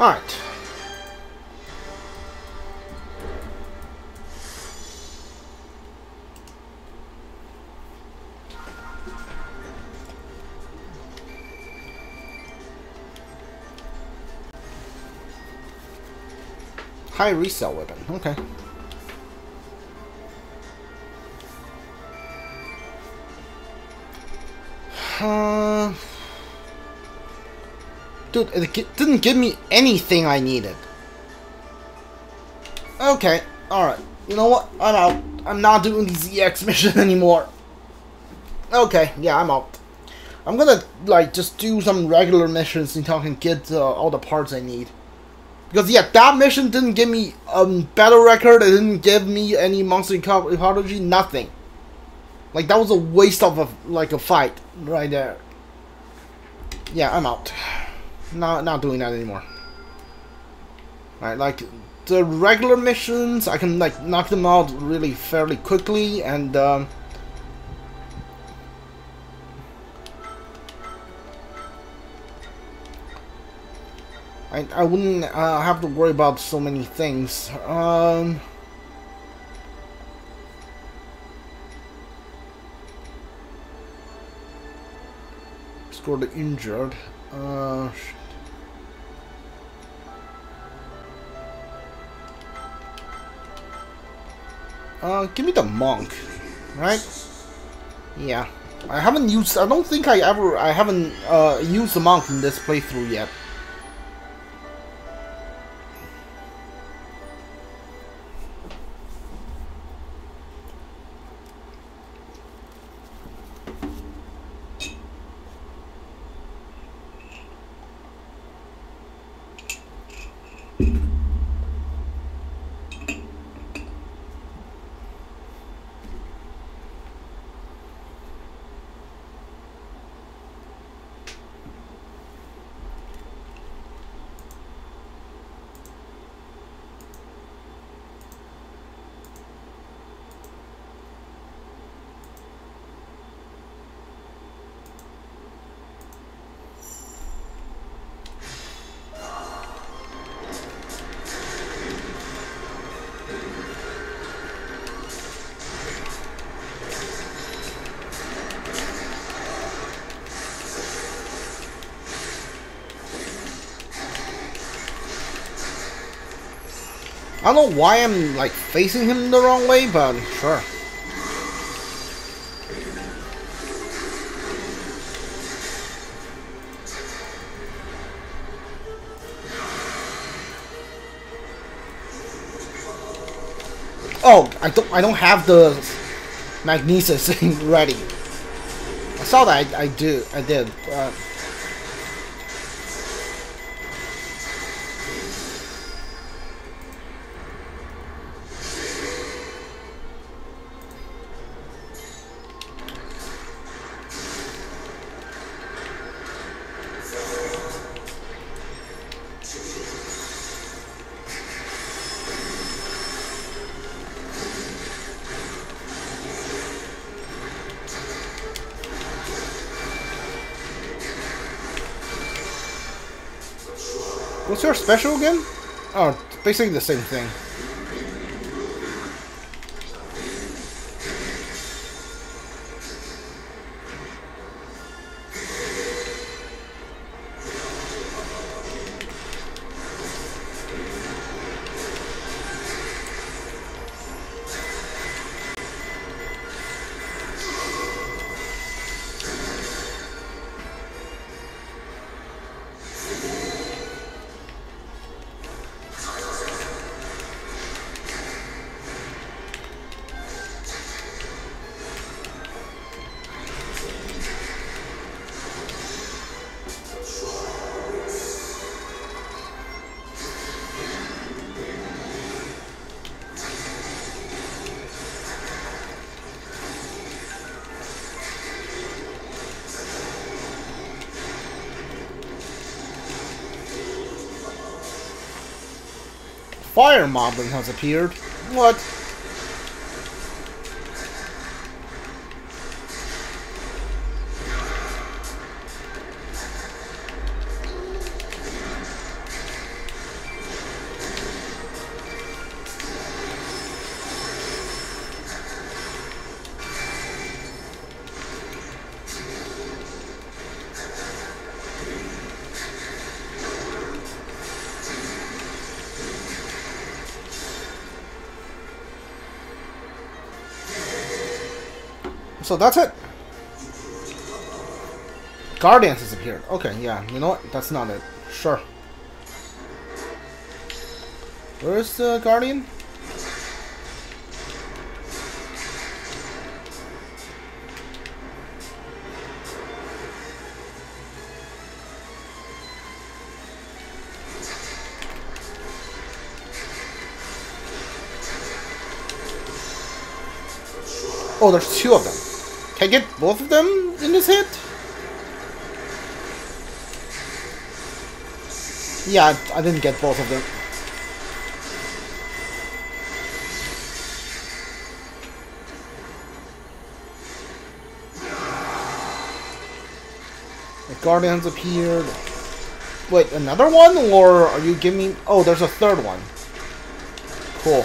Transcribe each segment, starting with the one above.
Alright. High resale weapon. Okay. Uh, dude, it didn't give me anything I needed. Okay, alright. You know what? I'm out. I'm not doing these EX missions anymore. Okay, yeah, I'm out. I'm gonna, like, just do some regular missions until I can get uh, all the parts I need. Because, yeah, that mission didn't give me a um, battle record, it didn't give me any monster ecology, nothing. Like, that was a waste of, a, like, a fight right there. Yeah, I'm out. Not, not doing that anymore. Right, like, the regular missions, I can, like, knock them out really fairly quickly, and, um... I, I wouldn't uh, have to worry about so many things. Um... Score the injured. Uh, uh, give me the monk, right? Yeah, I haven't used. I don't think I ever. I haven't uh, used the monk in this playthrough yet. I don't know why I'm like facing him the wrong way, but sure. Oh, I don't I don't have the magnesis ready. I saw that I, I do I did. Uh, What's your special again? Oh, basically the same thing. Fire Moblin has appeared. What? So that's it. Guardians disappeared. Okay, yeah. You know what? That's not it. Sure. Where's the Guardian? Oh, there's two of them. Can I get both of them in this hit? Yeah, I didn't get both of them. The Guardians appeared. Wait, another one? Or are you giving me... Oh, there's a third one. Cool.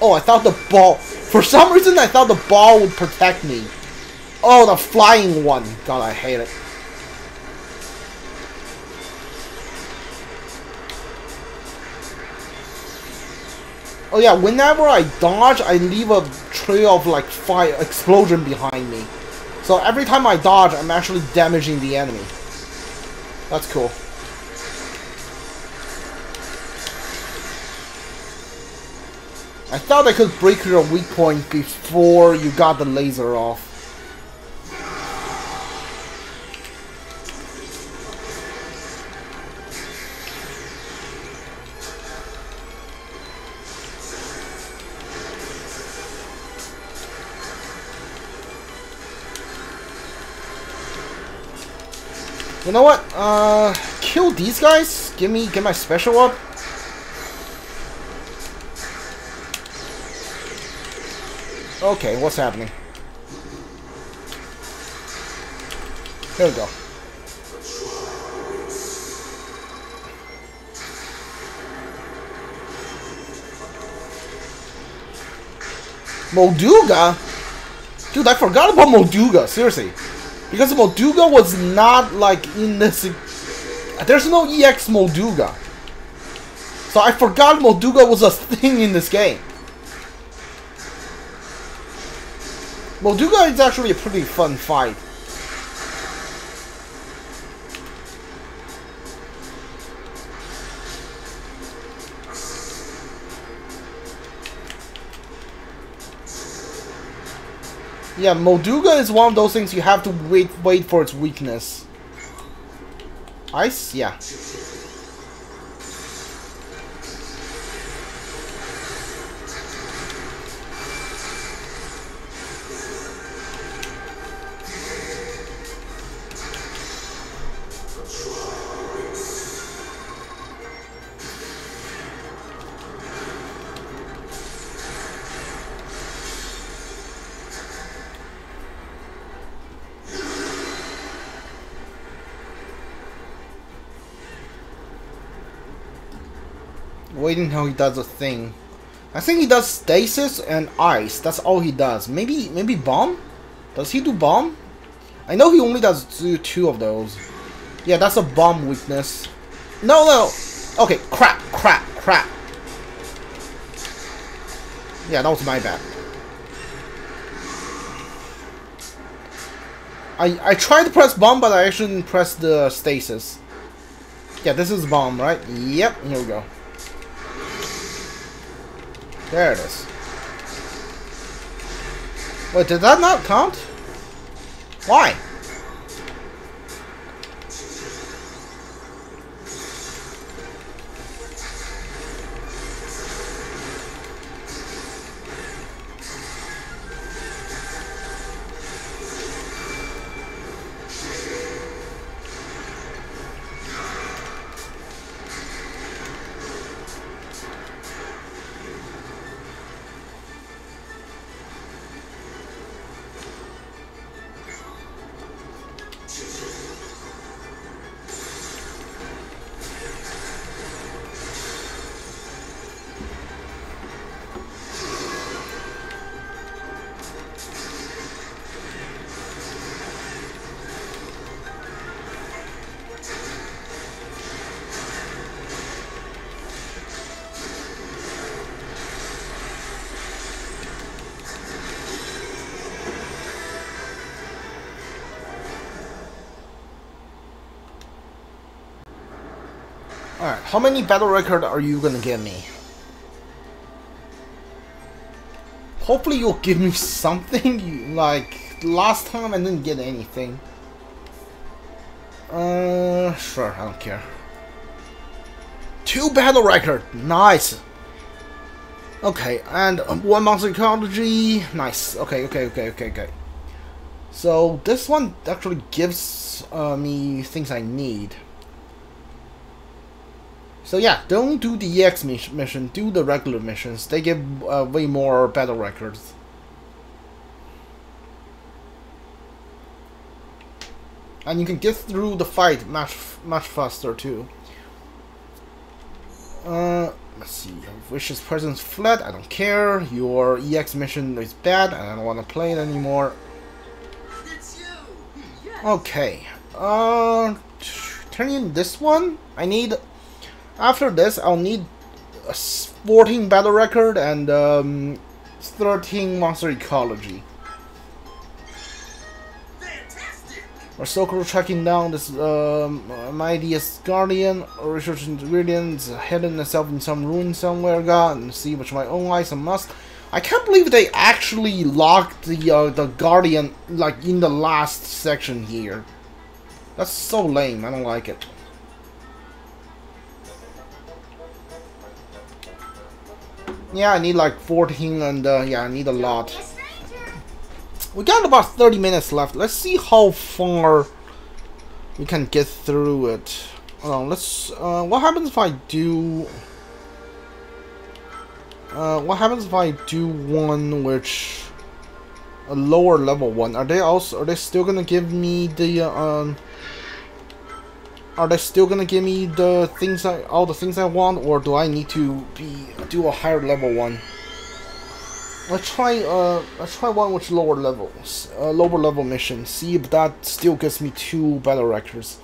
Oh, I thought the ball... For some reason, I thought the ball would protect me. Oh, the flying one. God, I hate it. Oh yeah, whenever I dodge, I leave a trail of like fire explosion behind me. So every time I dodge, I'm actually damaging the enemy. That's cool. I thought I could break your weak point before you got the laser off. You know what? Uh, kill these guys. Give me, get my special up. Okay, what's happening? There we go. Molduga? Dude, I forgot about Molduga, seriously. Because Molduga was not, like, in this... There's no EX Molduga. So I forgot Molduga was a thing in this game. Molduga is actually a pretty fun fight. Yeah, Molduga is one of those things you have to wait wait for its weakness. Ice? Yeah. Waiting how he does a thing. I think he does stasis and ice. That's all he does. Maybe maybe bomb? Does he do bomb? I know he only does do two of those. Yeah, that's a bomb weakness. No, no. Okay, crap, crap, crap. Yeah, that was my bad. I, I tried to press bomb, but I actually didn't press the stasis. Yeah, this is bomb, right? Yep, here we go. There it is. Wait, did that not count? Why? Alright, how many battle record are you gonna give me? Hopefully you'll give me something, like last time I didn't get anything. Uh, sure, I don't care. Two battle record, nice. Okay, and one monster ecology, nice. Okay, okay, okay, okay, okay. So this one actually gives uh, me things I need. So yeah, don't do the EX mission, do the regular missions. They give uh, way more battle records. And you can get through the fight much much faster too. Uh, let's see. Vicious Presence fled. I don't care. Your EX mission is bad, and I don't want to play it anymore. Okay. Uh, turn in this one. I need after this, I'll need a 14 battle record and um, 13 monster ecology. Our Stoker tracking down this um, mightiest guardian, research ingredients, hidden itself in some ruin somewhere, God, and see which my own eyes and must. I can't believe they actually locked the uh, the guardian like in the last section here. That's so lame. I don't like it. Yeah, I need like 14 and uh, yeah, I need a lot. We got about 30 minutes left. Let's see how far we can get through it. Hold on, let's, uh, what happens if I do, uh, what happens if I do one which, a lower level one? Are they also, are they still gonna give me the, uh, um, are they still gonna give me the things I all the things I want, or do I need to be do a higher level one? Let's try uh let's try one with lower levels, uh, lower level mission. See if that still gets me two battle records.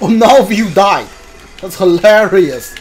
Oh, now you died. That's hilarious.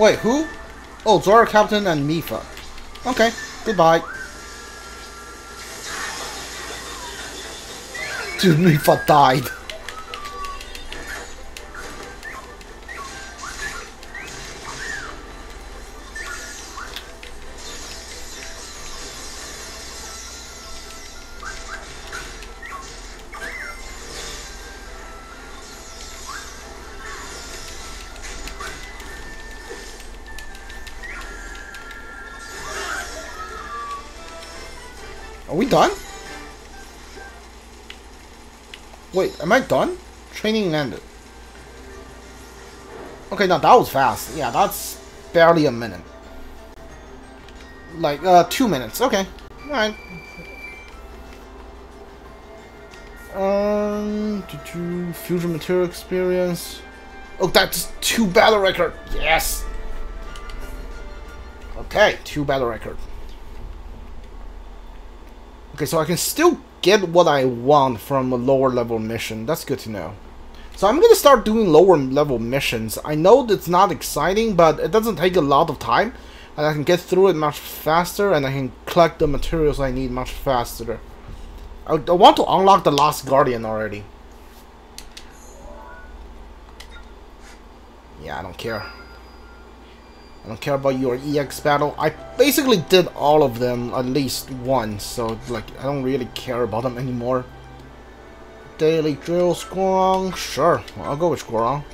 Wait, who? Oh, Zora Captain and Mipha. Okay, goodbye. Dude, Mipha died. We done? Wait, am I done? Training ended. Okay, now that was fast. Yeah, that's barely a minute. Like, uh, two minutes. Okay. Alright. Um, fusion material experience. Oh, that's two battle record. Yes. Okay, two battle record. Okay, so I can still get what I want from a lower level mission. That's good to know. So I'm gonna start doing lower level missions. I know it's not exciting, but it doesn't take a lot of time. And I can get through it much faster, and I can collect the materials I need much faster. I, I want to unlock the Last Guardian already. Yeah, I don't care. I don't care about your EX battle. I basically did all of them at least once, so like I don't really care about them anymore. Daily drill Squirrel, sure, I'll go with Squirrel.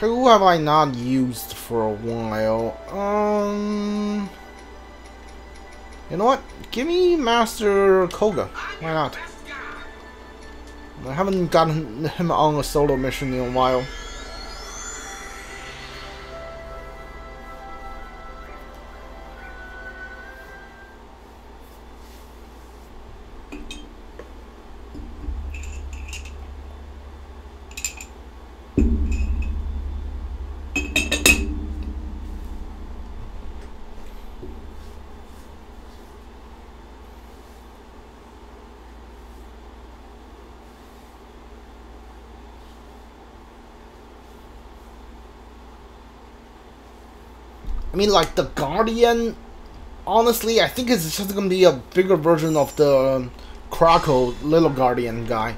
Who have I not used for a while? Um, you know what? Give me Master Koga. Why not? I haven't gotten him on a solo mission in a while. I mean, like, the Guardian, honestly, I think it's just gonna be a bigger version of the um, Terrako Little Guardian guy.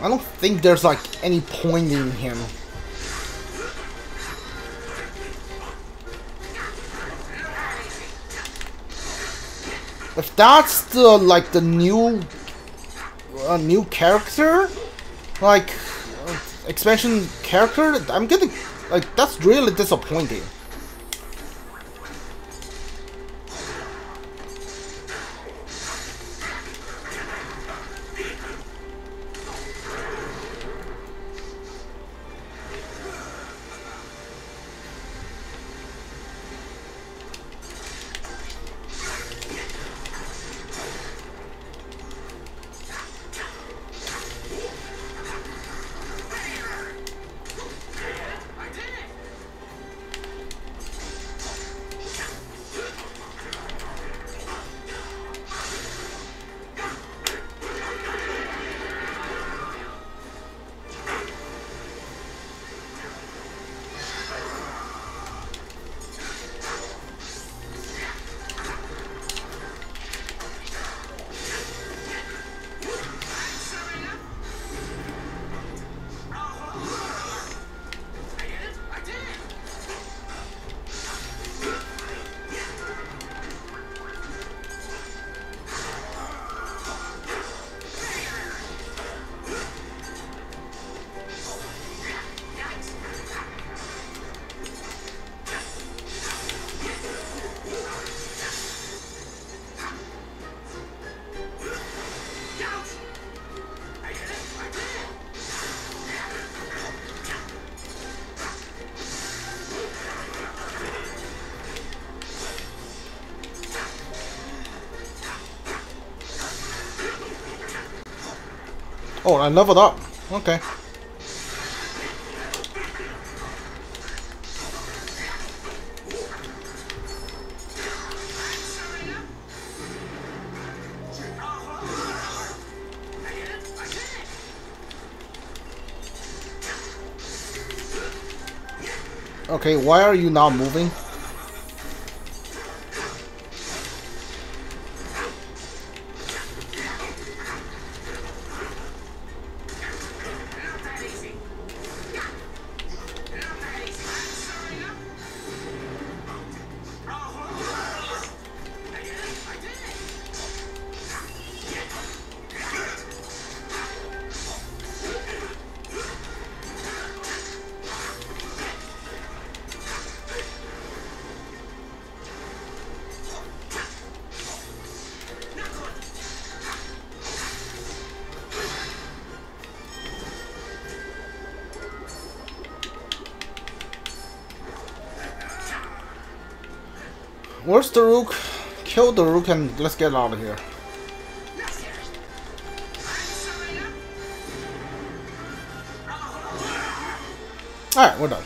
I don't think there's, like, any point in him. If that's the, like, the new, uh, new character, like, uh, expansion character, I'm getting, like, that's really disappointing. Oh, I leveled up. Okay. Okay, why are you not moving? Where's the Rook? Kill the Rook and let's get out of here. Alright, we're done.